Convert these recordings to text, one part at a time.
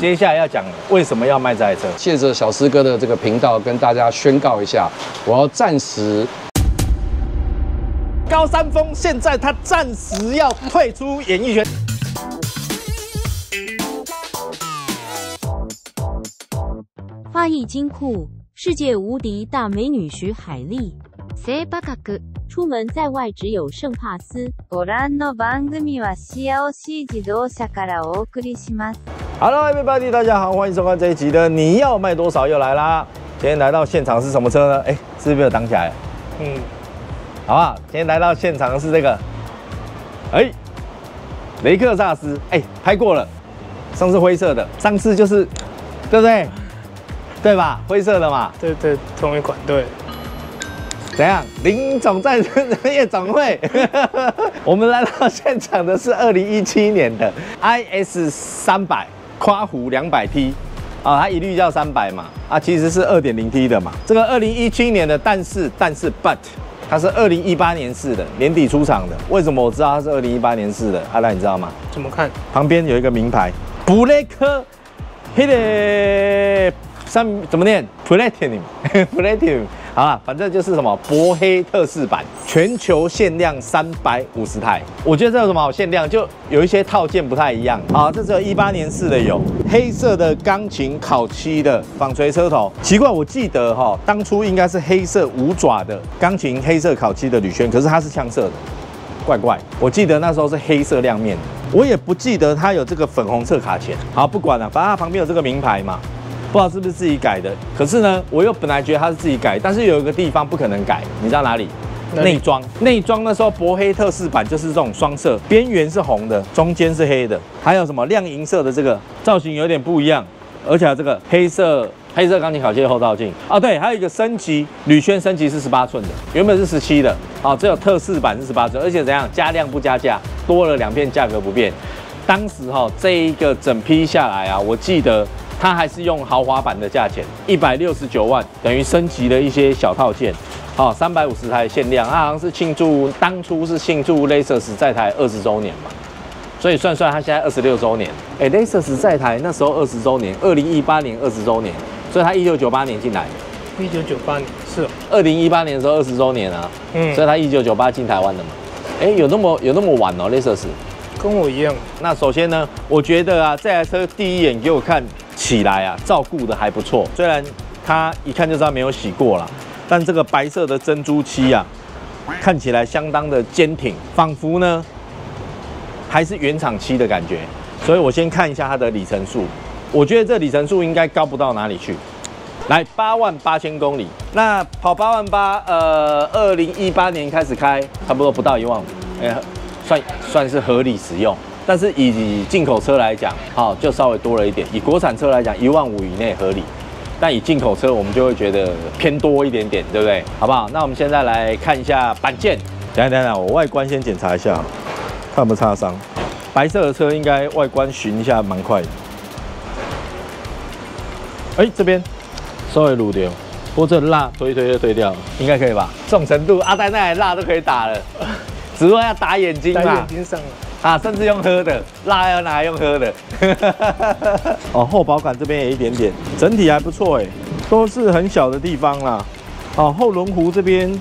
接下来要讲为什么要卖这台车。借着小师哥的这个频道跟大家宣告一下，我要暂时高山峰现在他暂时要退出演艺圈。发艺金库，世界无敌大美女徐海丽。性価格出门在外只有圣帕斯。ご覧の番組はシアオシ自動車からお送りします。 Hello everybody，大家好，欢迎收看这一集的你要卖多少又来啦。今天来到现场是什么车呢？哎，是不是有挡起来？嗯，好不好？今天来到现场是这个，哎，雷克萨斯，哎，拍过了，上次灰色的，上次就是，对不对？对吧？灰色的嘛，对对，同一款对。怎样？林总在夜总会，我们来到现场的是二零一七年的 IS 三百夸弧两百 T 啊，它一律叫三百嘛，啊，其实是二点零 T 的嘛。这个二零一七年的，但是但是 but 它是二零一八年式的，年底出厂的。为什么我知道它是二零一八年式的？阿兰你知道吗？怎么看？旁边有一个名牌，布雷克，黑的上怎么念？Platinum，Platinum。好了，反正就是什么铂黑特仕版，全球限量三百五十台。我觉得这有什么好限量？就有一些套件不太一样啊。这只有一八年式的有黑色的钢琴烤漆的纺锤车头。奇怪，我记得哈、当初应该是黑色五爪的钢琴黑色烤漆的铝圈，可是它是枪色的。怪怪，我记得那时候是黑色亮面，我也不记得它有这个粉红色卡钳。好，不管了，反正它旁边有这个名牌嘛，不知道是不是自己改的。可是呢，我又本来觉得它是自己改，但是有一个地方不可能改，你知道哪里？内装，内装那时候薄黑特仕版就是这种双色，边缘是红的，中间是黑的，还有什么亮银色的这个造型有点不一样，而且这个黑色黑色钢琴烤漆的后照镜啊，对，还有一个升级铝圈升级是十八寸的，原本是十七的，啊，只有特仕版是十八寸，而且怎样加量不加价，多了两片价格不变。当时哈、这一个整批下来啊，我记得它还是用豪华版的价钱，一百六十九万，等于升级了一些小套件。好，三百五十台限量，它好像是庆祝当初是庆祝 Lexus 在台二十周年嘛，所以算算它现在二十六周年。哎，Lexus 在台那时候二十周年，二零一八年二十周年，所以它一九九八年进来，一九九八年是哦，二零一八年的时候二十周年啊，嗯所以它一九九八进台湾的嘛。哎，有那么有那么晚哦，Lexus。跟我一样。那首先呢，我觉得啊，这台车第一眼给我看起来啊，照顾的还不错。虽然它一看就知道没有洗过啦，但这个白色的珍珠漆啊，看起来相当的坚挺，仿佛呢还是原厂漆的感觉。所以我先看一下它的里程数，我觉得这里程数应该高不到哪里去。来八万八千公里，那跑八万八，呃，二零一八年开始开，差不多不到一万五，哎、算算是合理使用。但是以进口车来讲，好、就稍微多了一点；以国产车来讲，一万五以内合理。但以进口车，我们就会觉得偏多一点点，对不对？好不好？那我们现在来看一下板件。等一下等一下，我外观先检查一下，看有没有擦伤。白色的车应该外观巡一下蛮快的。哎、这边稍微卤掉，不过这蜡推一推就推掉了，应该可以吧？这种程度，阿呆那台蜡都可以打了，只不过要打眼睛在嘛眼。睛上了，啊，甚至用喝的，蜡要拿用喝的。哦，后保杆这边也一点点，整体还不错哎，都是很小的地方啦。哦，后轮毂这边，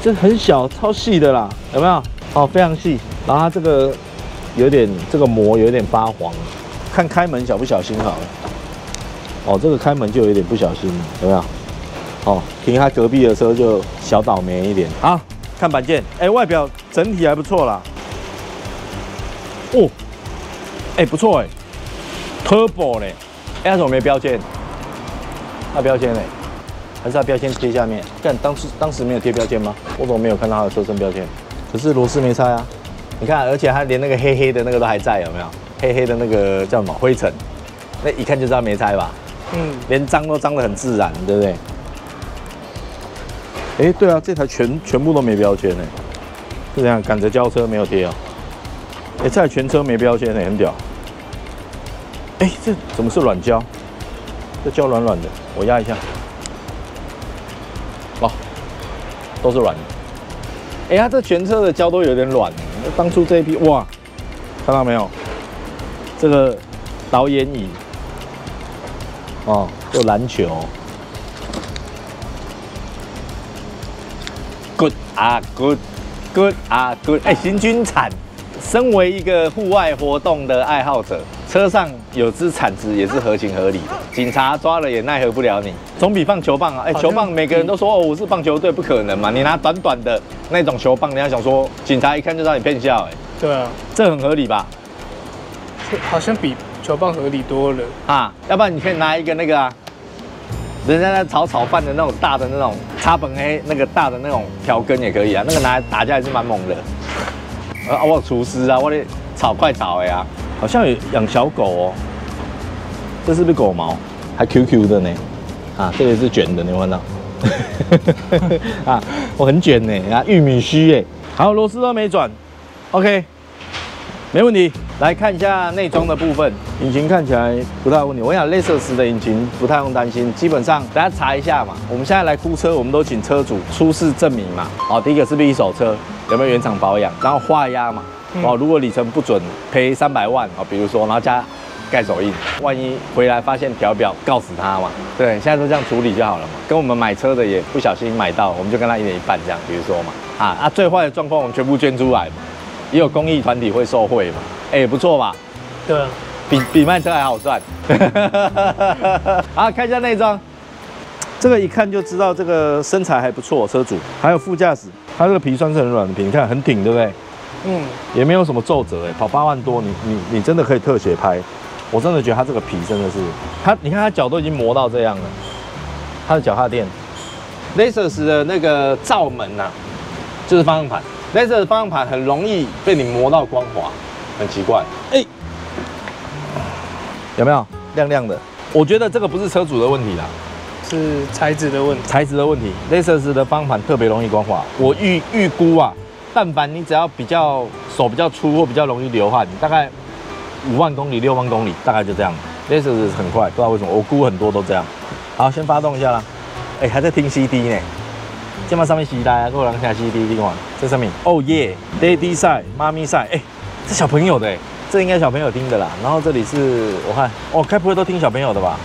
这很小，超细的啦，有没有？哦，非常细。然后它这个有点这个膜有点发黄，看开门小不小心好了。哦，这个开门就有点不小心了，有没有？哦，停他隔壁的车就小倒霉一点。好，看板件，哎，外表整体还不错啦。哦，哎，不错哎，Turbo 嘞，哎，它怎么没标签？它标签嘞？还是它标签贴下面？但当时当时没有贴标签吗？我怎么没有看到它的车身标签？可是螺丝没拆啊。你看，而且它连那个黑黑的那个都还在，有没有？黑黑的那个叫什么灰尘？那一看就知道没拆吧？嗯，连脏都脏得很自然，对不对？哎，对啊，这台全全部都没标签呢，是这样，赶着交车没有贴哦。哎，这台全车没标签呢，很屌。哎，这怎么是软胶？这胶软软的，我压一下。哦，都是软的。哎，它这全车的胶都有点软。当初这一批哇，看到没有？这个导演椅，哦，有篮球，good 啊 good good 啊 good，哎，行军铲，身为一个户外活动的爱好者，车上有支铲子也是合情合理的，警察抓了也奈何不了你，总比放球棒啊，哎，球棒每个人都说哦我是棒球队，不可能嘛，你拿短短的那种球棒，人家想说警察一看就知道你骗笑，哎，对啊，这很合理吧？好像比球棒合理多了。啊，要不然你可以拿一个那个啊，人家在炒炒饭的那种大的那种插本黑那个大的那种条根也可以啊，那个拿来打架也是蛮猛的。啊，我厨师啊，我得炒快炒的呀。好像有养小狗哦，这是不是狗毛？还 QQ 的呢。啊，这个是卷的，你有看到？啊，我很卷呢，啊，玉米须哎。好，螺丝都没转，OK。没问题。来看一下内装的部分，引擎看起来不太有问题。我想类瑟斯的引擎不太用担心，基本上大家查一下嘛。我们现在来估车，我们都请车主出示证明嘛。好，第一个是不是一手车，有没有原厂保养，然后画押嘛。哦，如果里程不准赔三百万哦，比如说，然后加盖手印，万一回来发现调表，告死他嘛。对，现在都这样处理就好了嘛。跟我们买车的也不小心买到，我们就跟他一人一半这样，比如说嘛。啊啊，最坏的状况我们全部捐出来嘛。也有公益团体会受惠嘛，哎、不错吧？对啊，比比卖车还好赚。好，看一下内装，这个一看就知道这个身材还不错，车主。还有副驾驶，它这个皮算是很软的皮，你看很挺，对不对？嗯，也没有什么皱褶，哎，跑八万多，你你你真的可以特写拍。我真的觉得它这个皮真的是，它你看它脚都已经磨到这样了，它的脚踏垫，Lexus 的那个罩门呐、就是方向盘，Lexus 的方向盘很容易被你磨到光滑，很奇怪。哎、有没有亮亮的？我觉得这个不是车主的问题啦，是材质的问题。材质的问题。Lexus 的方向盘特别容易光滑，我预预估啊，但凡你只要比较手比较粗或比较容易流汗，大概五万公里、六万公里，大概就这样。Lexus 很快，不知道为什么，我估很多都这样。好，先发动一下啦。哎、还在听 CD 呢。肩膀上面洗带啊，给我两下 CD，另外这上面哦耶，Daddy 赛、妈咪赛，哎，这小朋友的哎，这应该小朋友听的啦。然后这里是我看，哦，该不会都听小朋友的吧？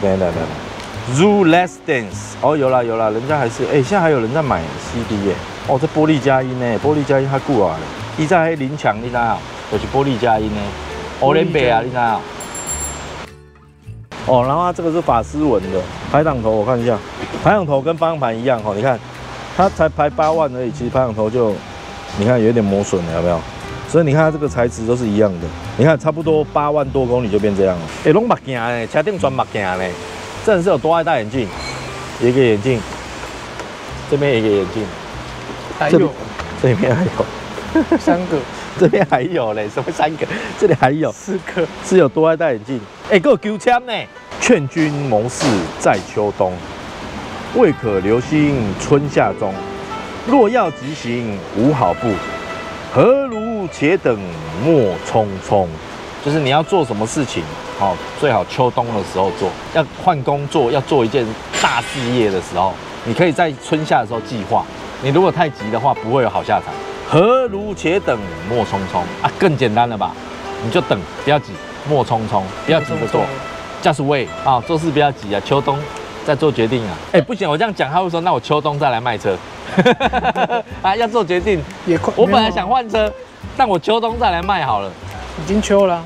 没有没有没有。Zoo Let's Dance，哦，有啦有啦，人家还是，哎、现在还有人在买 CD 耶，哦，这玻璃佳音呢，玻璃佳音它过来了，伊在迄林强，你知道？就是玻璃佳音呢，欧联北啊，你知道？哦，然后它这个是法丝纹的排挡头，我看一下，排挡头跟方向盘一样哦，你看，它才排八万而已，其实排挡头就，你看有点磨损了，有没有？所以你看它这个材质都是一样的，你看差不多八万多公里就变这样了。哎、拢目镜呢，车顶全目镜呢，真的是有多爱戴眼镜，一个眼镜，这边一个眼镜，还有。这边还有，三个、这边还有嘞，什么三个？这里还有，四个，是有多爱戴眼镜。哎、给我丢枪呢！劝君谋事在秋冬，未可留心春夏中。若要急行无好步，何如且等莫匆匆。就是你要做什么事情，好、最好秋冬的时候做。要换工作，要做一件大事业的时候，你可以在春夏的时候计划。你如果太急的话，不会有好下场。何如且等莫匆匆啊，更简单了吧？你就等，不要急，莫匆匆，不要急着做。Just wait 啊，做事不要急啊，秋冬再做决定啊。哎、不行，我这样讲，他会说，那我秋冬再来卖车。啊，要做决定。也快。我本来想换车，但我秋冬再来卖好了。已经秋了啊，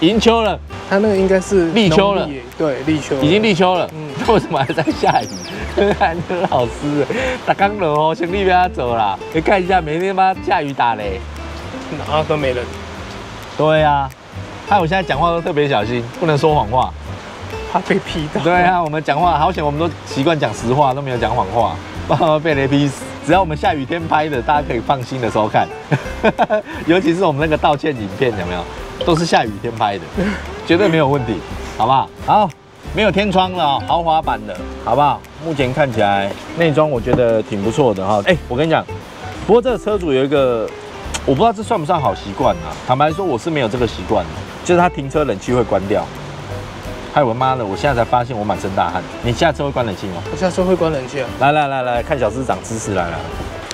已经秋了，它那个应该是立秋了对，立秋已经立秋了，嗯那为什么还在下雨？看这个老师，打刚落哦，行李不要走啦。你看一下，每天妈下雨打雷。然后都没人，对呀、害我现在讲话都特别小心，不能说谎话。怕被劈到。对啊，我们讲话好险，我们都习惯讲实话，都没有讲谎话，不 然被雷劈死。只要我们下雨天拍的，大家可以放心的收看。尤其是我们那个道歉影片，有没有？都是下雨天拍的，绝对没有问题，好不好？好，没有天窗了哦，豪华版的，好不好？目前看起来内装我觉得挺不错的哈。哎，我跟你讲，不过这个车主有一个，我不知道这算不算好习惯啊？坦白说，我是没有这个习惯的，就是他停车冷气会关掉。害我妈的！我现在才发现我满身大汗。你下车会关冷气吗？我下车会关冷气啊。来来来来看小师长知识来了。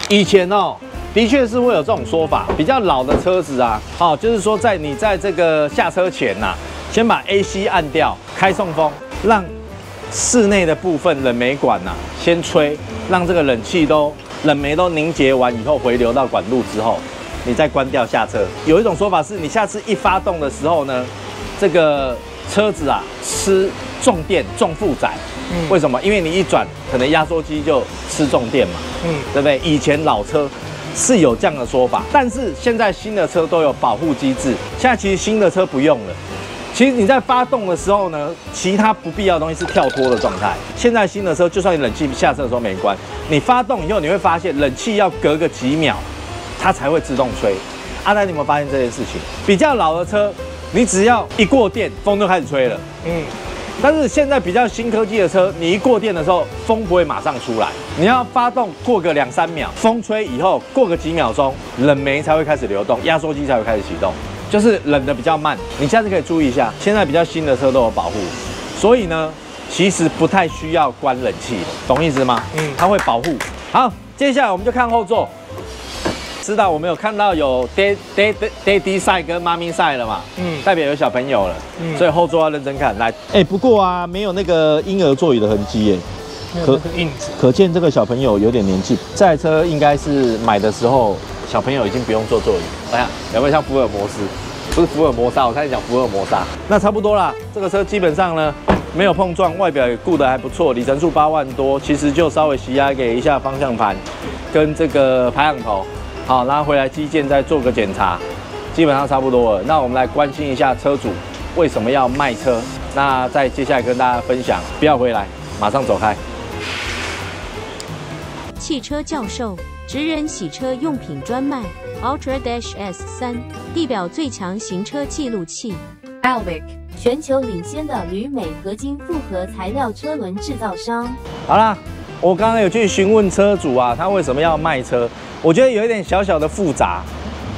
以前哦，的确是会有这种说法。比较老的车子啊，哦，就是说在你在这个下车前呐、先把 AC 按掉，开送风，让室内的部分冷媒管呐、先吹，让这个冷气都冷媒都凝结完以后回流到管路之后，你再关掉下车。有一种说法是你下次一发动的时候呢，这个车子啊吃重电重负载，嗯为什么？因为你一转，可能压缩机就吃重电嘛，嗯，对不对？以前老车是有这样的说法，但是现在新的车都有保护机制，现在其实新的车不用了。其实你在发动的时候呢，其他不必要的东西是跳脱的状态。现在新的车，就算你冷气下车的时候没关，你发动以后，你会发现冷气要隔个几秒，它才会自动吹。阿丹，你有没有发现这件事情？比较老的车，你只要一过电，风就开始吹了。嗯，但是现在比较新科技的车，你一过电的时候，风不会马上出来，你要发动过个两三秒，风吹以后过个几秒钟，冷媒才会开始流动，压缩机才会开始启动，就是冷的比较慢。你下次可以注意一下，现在比较新的车都有保护，所以呢，其实不太需要关冷气的，懂意思吗？嗯它会保护。好，接下来我们就看后座。知道我们有看到有爹爹爹爹地赛跟妈咪赛了嘛？嗯代表有小朋友了，嗯所以后座要认真看。来，哎、不过啊，没有那个婴儿座椅的痕迹耶，可印子。可见这个小朋友有点年纪。这台车应该是买的时候小朋友已经不用坐座椅。哎呀，有没有像福尔摩斯？不是福尔摩沙，我差点讲福尔摩沙。那差不多啦，这个车基本上呢没有碰撞，外表也顾得还不错，里程数八万多，其实就稍微洗压给一下方向盘跟这个排挡头，好，拉回来机件再做个检查，基本上差不多了。那我们来关心一下车主为什么要卖车，那再接下来跟大家分享，不要回来，马上走开。汽车教授，职人洗车用品专卖，Ultra Dash S 三，地表最强行车记录器。a l v i c 全球领先的铝镁合金复合材料车轮制造商。好啦，我刚刚有去询问车主啊，他为什么要卖车？我觉得有一点小小的复杂，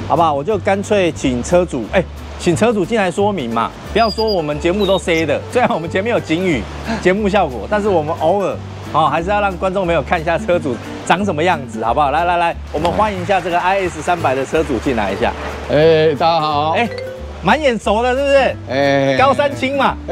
好不好？我就干脆请车主，哎、请车主进来说明嘛，不要说我们节目都 C 的，虽然我们前面有警语节目效果，但是我们偶尔哦，还是要让观众朋友看一下车主长什么样子，好不好？来来来，我们欢迎一下这个 IS 三百的车主进来一下，哎，大家好，哎、蛮眼熟的，是不是？哎高山青嘛，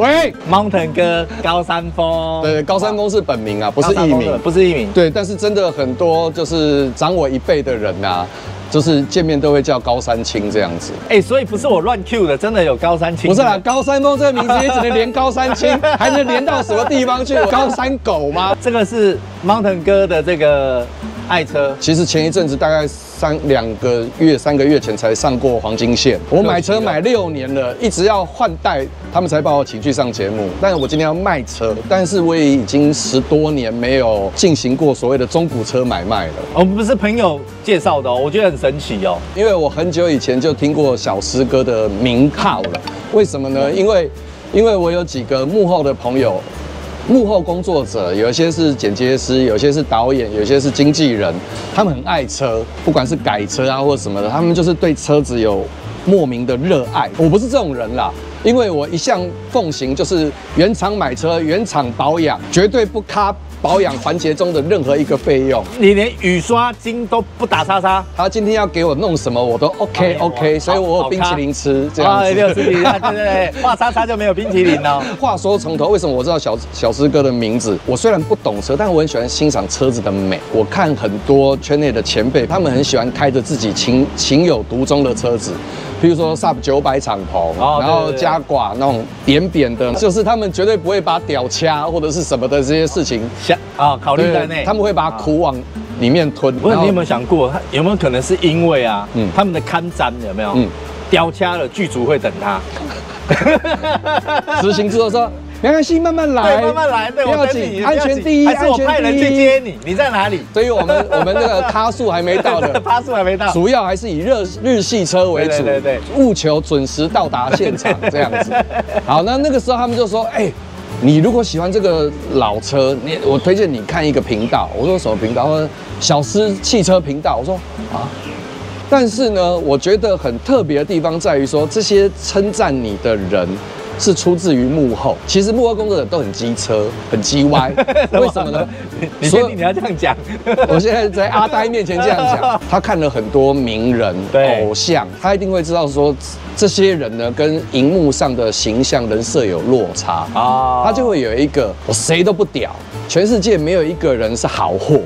喂，Mountain 哥，高山峰，对，高山峰是本名啊，不是艺名。不是艺名。对，但是真的很多就是长我一辈的人呐、就是见面都会叫高山青这样子。哎、所以不是我乱 Q 的，真的有高山青。不是啦，，高山峰这个名字也只能连高山青，还能连到什么地方去？高山狗吗？这个是 Mountain 哥的这个爱车。其实前一阵子大概三两个月、三个月前才上过黄金线。我买车买六年了，一直要换代，他们才把我请去上节目。但是我今天要卖车，但是我也已经十多年没有进行过所谓的中古车买卖了。我们不是朋友介绍的哦，我觉得很神奇哦。因为我很久以前就听过小师哥的名号了，为什么呢？因为因为我有几个幕后的朋友，幕后工作者，有一些是剪接师，有些是导演，有些是经纪人，他们很爱车，不管是改车啊或者什么的，他们就是对车子有莫名的热爱。我不是这种人啦。因为我一向奉行就是原厂买车、原厂保养，绝对不卡保养环节中的任何一个费用。你连雨刷精都不打叉叉，他今天要给我弄什么，我都 OK 哎 OK，所以我有冰淇淋吃这样哎，子。六十几，对对对，画叉叉就没有冰淇淋哦。话说从头，为什么我知道小小师哥的名字？我虽然不懂车，但我很喜欢欣赏车子的美。我看很多圈内的前辈，他们很喜欢开着自己情情有独钟的车子，比如说 Sub 九百敞篷，哦然后加挂那种扁扁的，就是他们绝对不会把屌掐或者是什么的这些事情，想啊，考虑在内。他们会把苦往里面吞。不是你有没有想过，他有没有可能是因为啊，嗯他们的看展有没有？嗯屌掐了，剧组会等他。执行之后说没关系，慢慢来，对，慢慢来，对，不要紧，安全第一，还是我安全派人第一去接你？你在哪里？所以我们我们那个 咖数还没到的，趴数还没到。主要还是以日日系车为主，对对对务求准时到达现场 这样子。好，那那个时候他们就说，哎、你如果喜欢这个老车，你我推荐你看一个频道。我说什么频道？他说小狮汽车频道。我说啊。但是呢，我觉得很特别的地方在于说，这些称赞你的人是出自于幕后。其实幕后工作者都很机车，很机歪，为什么呢？你确定你要这样讲？我现在在阿呆面前这样讲，他看了很多名人、对偶像，他一定会知道说这些人呢跟荧幕上的形象人设有落差啊他就会有一个我谁都不屌，全世界没有一个人是好货，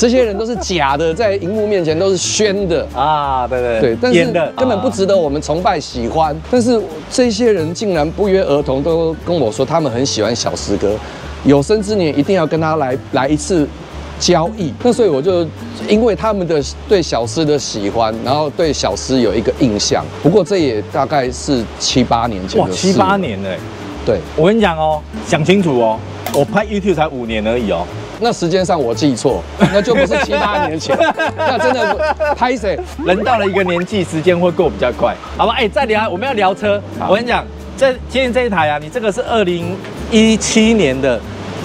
这些人都是假的，在荧幕面前都是宣的。啊，对对对，但是根本不啊值得我们崇拜喜欢。但是这些人竟然不约而同都跟我说，他们很喜欢小师哥，有生之年一定要跟他来来一次交易。那所以我就因为他们的对小师的喜欢，然后对小师有一个印象。不过这也大概是七八年前哇，的事七八。年了欸。对，我跟你讲哦，想清楚哦，我拍 YouTube 才五年而已哦。那时间上我记错，那就不是七八年前，那真的不拍谁？人到了一个年纪，时间会过比较快，好吧？哎、再聊，我们要聊车。我跟你讲，这今天这一台啊，你这个是二零一七年的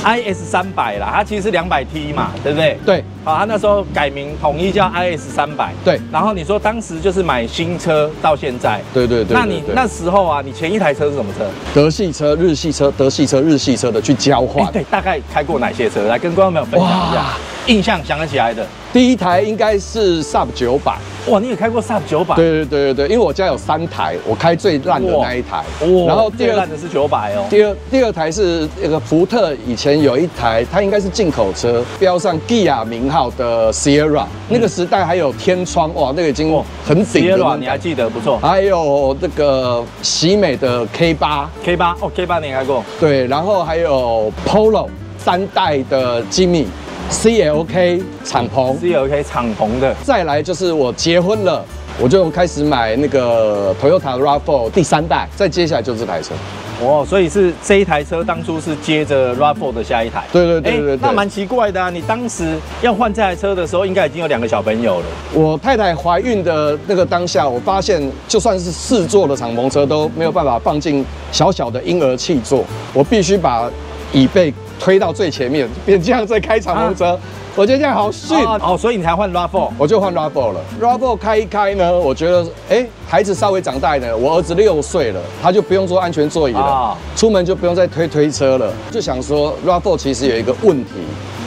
IS 三百啦，它其实是两百 T 嘛，对不对？对好，他那时候改名统一叫 IS 三百。对然后你说当时就是买新车到现在，对对对。那你那时候啊，你前一台车是什么车？德系车、日系车、德系车、日系车的去交哎、换。对，大概开过哪些车？来跟观众朋友分享一下哇，印象想得起来的。第一台应该是 Sub 九百，哇，你也开过 Sub 九百？对对对对对，因为我家有三台，我开最烂的那一台。哇，然后第二最烂的是九百哦。第二第二台是那个福特，以前有一台，它应该是进口车，标上 Gia 名号的 Sierra，、那个时代还有天窗，哇，那个已经很顶的那 Sierra 你还记得不错还有那个喜美的 K 八，，K 八哦，K 八你也开过，对，然后还有 Polo 三代的 Jimmy CLK 敞篷，C L K 敞篷的，再来就是我结婚了，我就开始买那个 Toyota RAV4 第三代，再接下来就是这台车。哦，所以是这一台车当初是接着 RAV4 的下一台。对对对对对哎那蛮奇怪的啊，你当时要换这台车的时候，应该已经有两个小朋友了。我太太怀孕的那个当下，我发现就算是四座的敞篷车都没有办法放进小小的婴儿气座，我必须把椅背推到最前面，变这样再开敞篷车。我觉得这样好逊。哦哦，所以你才换 RAV4。我就换 RAV4 了。RAV4 开一开呢，我觉得，哎，孩子稍微长大一点，我儿子六岁了，他就不用坐安全座椅了，啊出门就不用再推推车了。就想说，RAV4 其实有一个问题，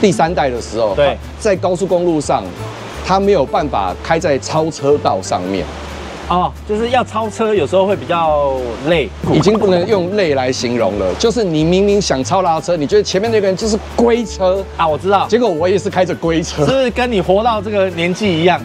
第三代的时候，对，在高速公路上，它没有办法开在超车道上面，哦，就是要超车，有时候会比较累。已经不能用累来形容了。就是你明明想超拉车，你觉得前面那个人就是龟车，啊，我知道，结果我也是开着龟车是。不是跟你活到这个年纪一样？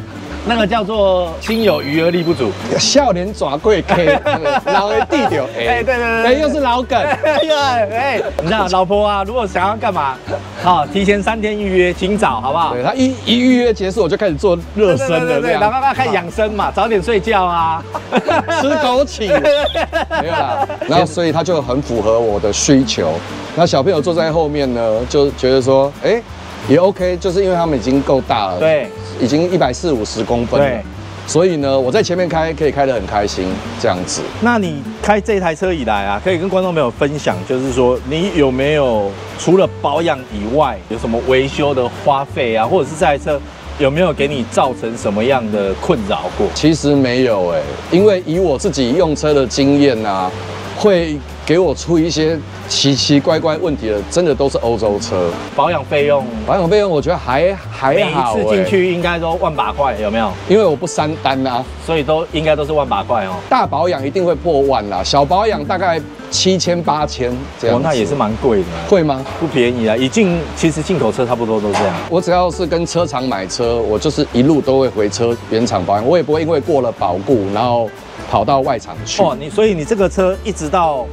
那个叫做心有余而力不足。笑脸爪贵 K，老的地丢哎对对对对哎，又是老梗。哎呀，哎，你知道老婆啊，如果想要干嘛，好，提前三天预约，请早，好不好？对他一一预约结束，我就开始做热身了，这然样后要开始养生嘛，早点睡觉啊。吃枸杞，没有啦。然后所以他就很符合我的需求。那小朋友坐在后面呢，就觉得说，哎，也 OK，就是因为他们已经够大了，，对，已经一百四五十公分了对，所以呢，我在前面开可以开得很开心，这样子。那你开这台车以来啊，可以跟观众朋友分享，就是说你有没有除了保养以外，有什么维修的花费啊，或者是这台车有没有给你造成什么样的困扰过？其实没有哎、因为以我自己用车的经验啊，会给我出一些奇奇怪怪问题的，真的都是欧洲车。保养费用保养费用我觉得还还每一次进，去应该都万把块，有没有？因为我不删单啊，所以都应该都是万把块哦。大保养一定会破万啦，小保养大概七千八千这样哦，那也是蛮贵的，会吗？不便宜啊。一进其实进口车差不多都这样。我只要是跟车厂买车，我就是一路都会回车原厂保养，我也不会因为过了保固，然后跑到外厂去。哦，你所以你这个车一直到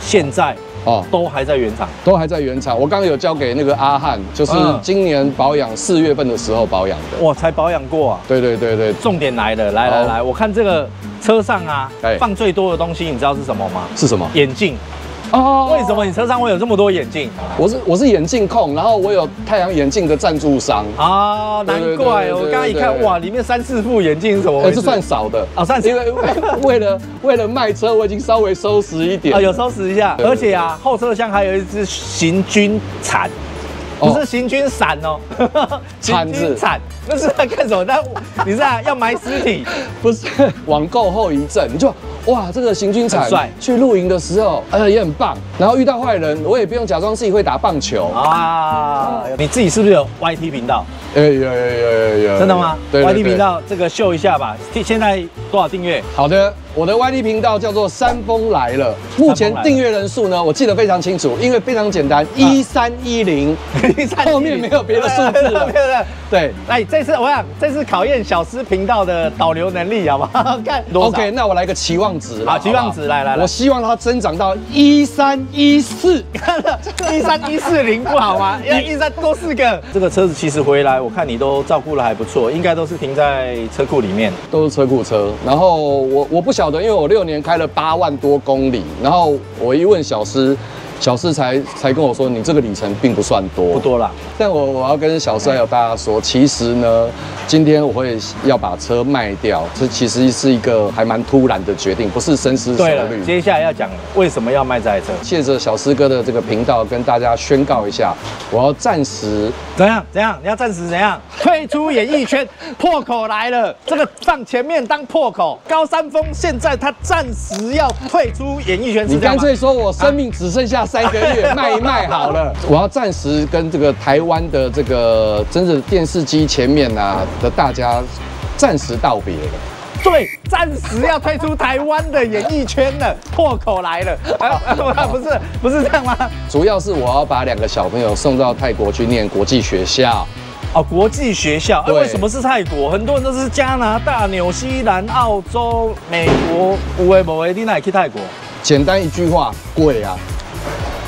现在哦，都还在原厂。都还在原厂。我刚刚有交给那个阿汉，就是嗯今年保养四月份的时候保养的。哇，才保养过啊。对对对对，重点来了，来来来，我看这个车上啊哎，放最多的东西，你知道是什么吗？是什么？眼镜。哦为什么你车上会有这么多眼镜？我是我是眼镜控，然后我有太阳眼镜的赞助商，啊，难怪我刚刚一看，哇，里面三四副眼镜是怎么呃，回事？这算少的。哦算少。因为 为了为了卖车，我已经稍微收拾一点啊，有收拾一下，而且啊，后车厢还有一只行军铲，哦。不是行军伞哦，铲子。铲，那是在干什么？那你是啊要埋尸体？不是网购后遗症，你就哇，这个行军铲很帅去露营的时候，呃，也很棒。然后遇到坏人，我也不用假装自己会打棒球。啊，你自己是不是有 YT 频道？哎，有有有有有，真的吗？YT 频。道这个秀一下吧，现在多少订阅？好的，我的 YT 频道叫做山峰来了，目前订阅人数呢，我记得非常清楚，因为非常简单，一三一零，后面没有别的数字了没有了。对。来，这次我想这次考验小师频道的导流能力，好不好？看 OK，那我来个期望值啦好期望值来来来我希望它增长到一三一四。一三一四零不好吗？要一三多四个。这个车子其实回来，我看你都照顾的还不错，应该都是停在车库里面。都是车库车，然后我我不晓得，因为我六年开了八万多公里，然后我一问小师，小四才才跟我说，你这个里程并不算多，不多啦，但我我要跟小四还有大家说，其实呢，今天我会要把车卖掉，这其实是一个还蛮突然的决定，不是深思熟虑。接下来要讲为什么要卖这台车？借着小四哥的这个频道跟大家宣告一下，我要暂时怎样？怎样？你要暂时怎样？退出演艺圈，破口来了。这个放前面当破口。高山峰现在他暂时要退出演艺圈，你干脆说我生命只剩下三个月，卖一卖好了。我要暂时跟这个台湾的这个真的电视机前面啊的大家暂时道别了。对，暂时要退出台湾的演艺圈了，破口来了。啊，不是，不是这样吗？主要是我要把两个小朋友送到泰国去念国际学校。哦，国际学校，为什么是泰国？很多人都是加拿大、纽西兰、澳洲、美国，有为无为，你哪里去泰国？简单一句话，贵啊！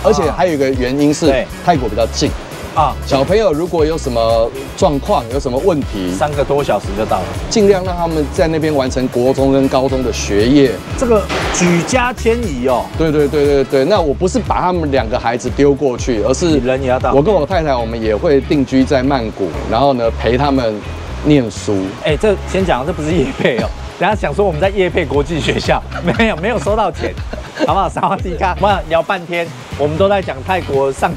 而且还有一个原因是泰国比较近，啊，小朋友如果有什么状况、有什么问题，三个多小时就到了。尽量让他们在那边完成国中跟高中的学业。这个举家迁移哦，对对对对对，那我不是把他们两个孩子丢过去，而是人也要到我跟我太太，我们也会定居在曼谷，然后呢陪他们念书。哎，这先讲，这不是业配哦。等下想说我们在夜配国际学校，没有没有收到钱，好不好？萨瓦迪卡，我们聊半天，我们都在讲泰国上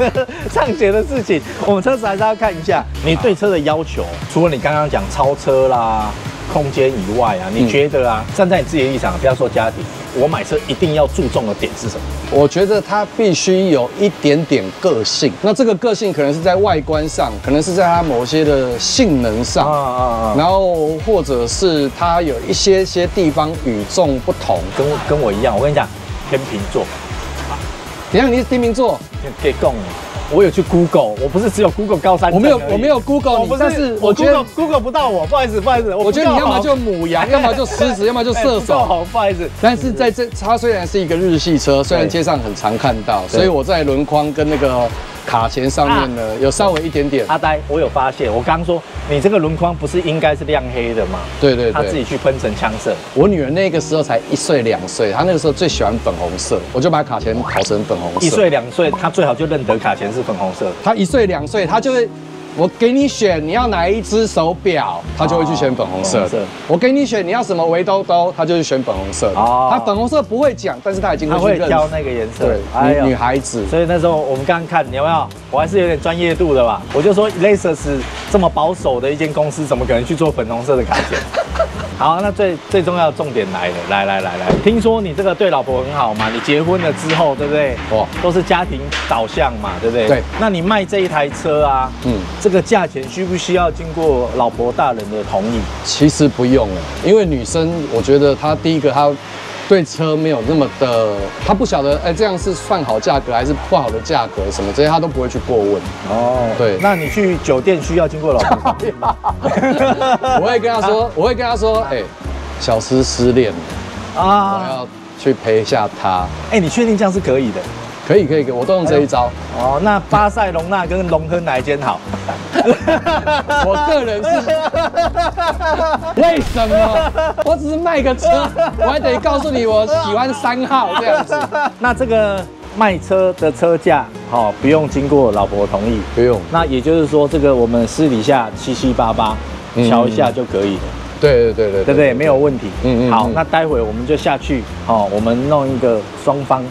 上学的事情，我们车子还是要看一下。你对车的要求，除了你刚刚讲超车啦、空间以外啊，你嗯觉得啊，站在你自己的立场，不要说家庭，我买车一定要注重的点是什么？我觉得它必须有一点点个性，那这个个性可能是在外观上，可能是在它某些的性能上，啊啊！然后或者是它有一些些地方与众不同。跟跟我一样，我跟你讲，天秤座，等一下你是天秤座，可以供你。我有去 Google，我不是只有 Google 高山我没有我没有 Google 你我不，但是我我觉得 Google Google 不到我，不好意思不好意思，我觉得你要么就母母羊，要么就狮子，要么就射手。好，不好意思。但是在这，它虽然是一个日系车，虽然街上很常看到，所以我在轮框跟那个卡钳上面呢，有稍微一点点。阿呆，我有发现，我刚刚说你这个轮框不是应该是亮黑的吗？对对对他自己，去喷成枪色，我女儿那个时候才一岁两岁，她那个时候最喜欢粉红色，我就把卡钳烤成粉红色。一岁两岁，她最好就认得卡钳是粉红色。她一岁两岁，她就会。我给你选，你要哪一只手表，他就会去选粉红色。我给你选，你要什么围兜兜，他就去选粉红色的。哦她粉红色不会讲，但是他已经他会挑那个颜色，对，女女孩子。所以那时候我们刚刚看，你有没有？我还是有点专业度的吧。我就说 Lexus 这么保守的一间公司，怎么可能去做粉红色的卡钳？好，那最最重要的重点来了，来来来来，听说你这个对老婆很好嘛？你结婚了之后，对不对？哦都是家庭导向嘛，对不对？对。那你卖这一台车啊，嗯嗯，这个价钱需不需要经过老婆大人的同意？其实不用了，因为女生，我觉得她第一个她对车没有那么的，他不晓得哎这样是算好价格还是不好的价格什么这些他都不会去过问。哦，对那你去酒店需要经过老婆同意吗？我会跟他说，我会跟他说，哎，小诗失恋了啊，我啊，要去陪一下他。哎，你确定这样是可以的？可以可以，我都用这一招。哦，那巴塞隆纳跟隆亨哪一间好？我个人是 为什么？我只是卖个车，我还得告诉你我喜欢三号这样子。那这个卖车的车价，好、不用经过老婆同意。不用，那也就是说，这个我们私底下七七八八嗯瞧一下就可以了，对对对对对不对？没有问题。好嗯嗯好，那待会我们就下去，哦，我们弄一个双方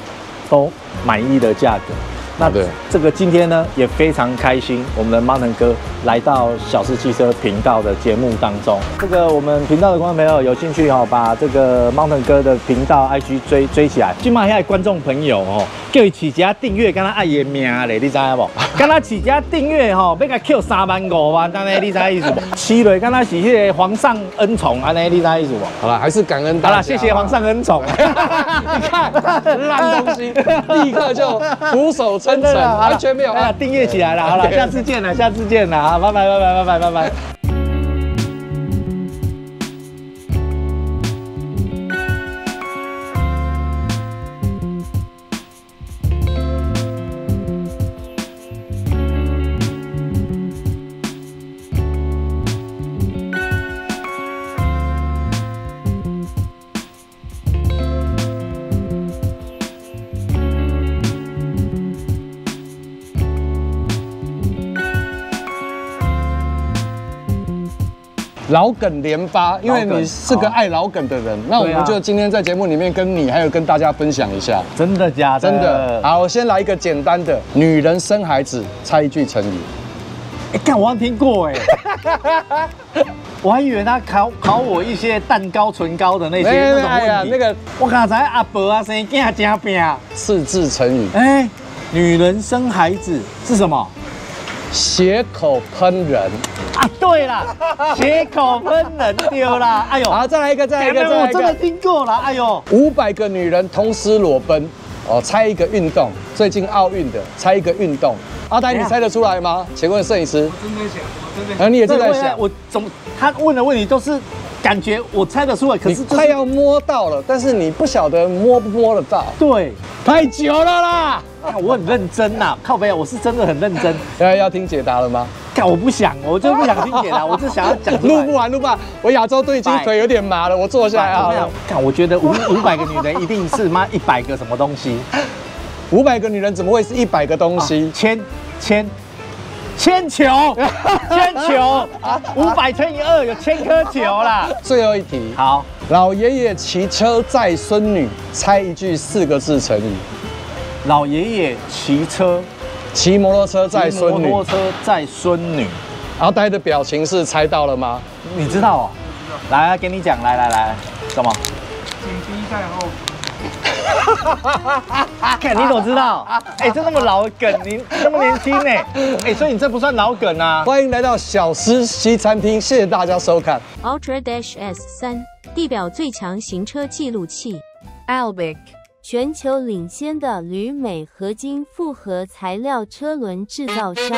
都满意的价格。那对这个今天呢也非常开心，我们的 Mountain 哥来到小事汽车频道的节目当中。这个我们频道的观众朋友有兴趣哦，把这个 Mountain 哥的频道 IG 追追起来。今晚现在观众朋友哦，叫伊起家订阅，跟他爱爷命嘞，你知影不？跟他起家订阅吼，要甲 Q 三万五万，安尼你知意思不？七类跟他是迄个皇上恩宠，安尼你知意思不？好了，还是感恩大家。好了，谢谢皇上恩宠。你 看 烂东西，立刻就俯首称真的完全没有啊！订阅起来了，好了，下次见了，下次见了，好，拜拜拜拜拜拜拜拜。老梗连发，因为你是个爱老梗的人，那我们就今天在节目里面跟你还有跟大家分享一下。真的假的？真的，好，我先来一个简单的，女人生孩子，猜一句成语。哎，看我好像听过哎，我还以为他考考我一些蛋糕、唇膏的那些那种问题。那个我刚才阿伯啊，生囝加拼。四字成语，哎，女人生孩子是什么？血口喷人。啊，对啦，血口喷人丢啦。哎呦，好，再来一个，再来一个，哎再来一我真的。听过了。哎呦，五百个女人同时裸奔，哦，猜一个运动，最近奥运的，猜一个运动。阿呆，你猜得出来吗？请问摄影师，真的想，我真的啊，你也正在想，我怎么他问的问题都是感觉我猜得出来，可是就是快要摸到了，但是你不晓得摸不摸得到，对。太久了啦。啊我很认真呐、靠背啊，我是真的很认真。现在要听解答了吗？看我不想，我就不想听解答，我就想要讲。录不完，录不完。我亚洲队已经腿有点麻了，我坐下来啊。看，我觉得五 五百个女人一定是妈一百个什么东西？五百个女人怎么会是一百个东西？铅铅铅球，铅球，五百乘以二有千颗球啦。最后一题，好，老爷爷骑车载孙女，猜一句四个字成语。老爷爷骑车骑摩托车载骑孙女，摩托车载孙女，阿呆的表情是猜到了吗？你知道哦？来，给你讲，来来来，干嘛？紧逼在后，看你怎么知道？哎，这那么老梗，你那么年轻呢？哎，所以你这不算老梗啊。欢迎来到小狮西餐厅，谢谢大家收看。Ultra Dash S 三地表最强行车记录器。Albic，全球领先的铝镁合金复合材料车轮制造商。